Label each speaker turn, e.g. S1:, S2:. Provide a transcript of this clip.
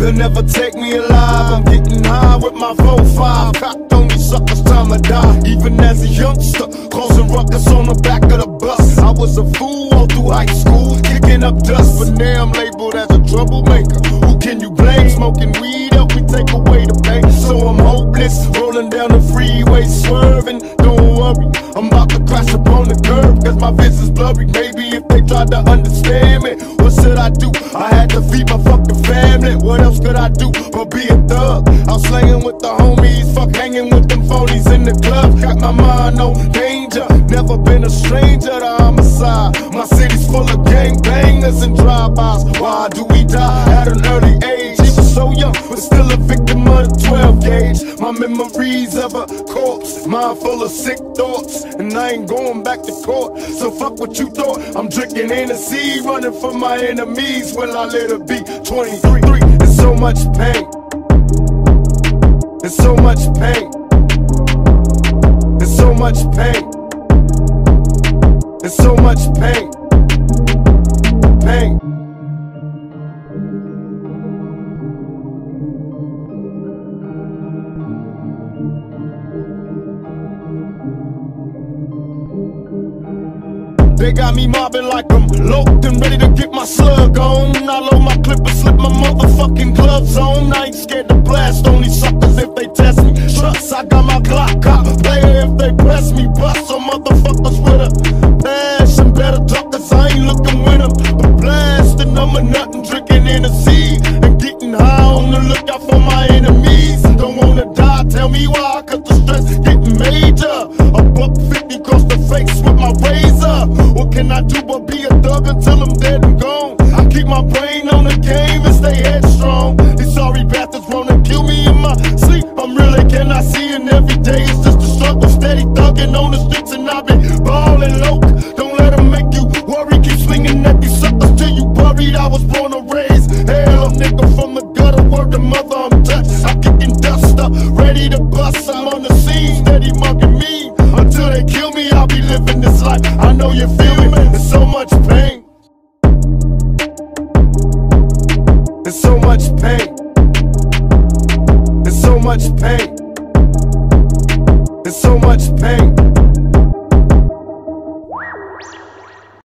S1: They'll never take me alive. I'm getting high with my 4-5. Cocked on these suckers, time to die. Even as a youngster, causing ruckus on the back of the bus. I was a fool all through high school, kicking up dust. But now I'm labeled as a troublemaker. Who can you blame? Smoking weed help me take away the pain. So I'm hopeless, rolling down the freeway, swerving. Don't worry, I'm about to crash upon the curb. Cause my vision's blurry. Maybe if they tried to understand me, do? I had to feed my fucking family. What else could I do but be a thug? I'm slanging with the homies, fuck hanging with them phonies in the club. Got my mind on danger. Never been a stranger to homicide. My city's full of gang bangers and drive-bys. Why do we die at an early age? So young, but still a victim of the 12 gauge. My memories of a corpse, mind full of sick thoughts, and I ain't going back to court. So fuck what you thought. I'm drinking Hennessy, running from my enemies. Will I let it be 23? There's so much pain. There's so much pain. There's so much pain. There's so much pain. Pain. They got me mobbing like I'm loped and ready to get my slug on. I load my clip and slip my motherfucking gloves on. I ain't scared to blast on these suckers if they test me. Trust, I got my Glock cop player if they press me. Bust some motherfuckers with a passion. Better talk cause I ain't looking with them. But blasting, I'm a and drinking Hennessy. And getting high on the lookout for my enemies. Don't wanna die, tell me why, cause the stress is getting major. A buck 50 Can I do but be a thug until I'm dead and gone? I keep my brain on the game and stay headstrong. These sorry bastards wanna kill me in my sleep. I'm really cannot see, and every day it's just a struggle. Steady thugging on the streets, and I've been ballin' low. Don't let them make you worry. Keep swinging at these suckers till you buried. I was born to raise hell, nigga from the gutter. Word to mother, I'm touched. I'm kicking dust up, ready to bust. I'm this life. I know you feel me. There's so much pain. There's so much pain. There's so much pain. There's so much pain.